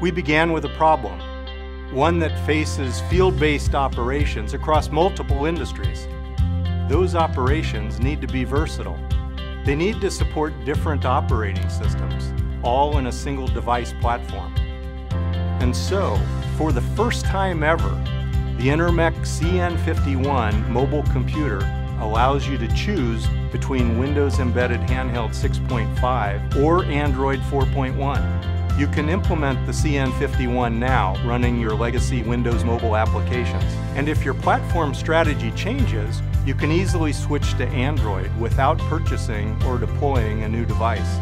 We began with a problem, one that faces field-based operations across multiple industries. Those operations need to be versatile. They need to support different operating systems, all in a single device platform. And so, for the first time ever, the Intermec CN51 mobile computer allows you to choose between Windows Embedded Handheld 6.5 or Android 4.1. You can implement the CN51 now running your legacy Windows mobile applications. And if your platform strategy changes, you can easily switch to Android without purchasing or deploying a new device.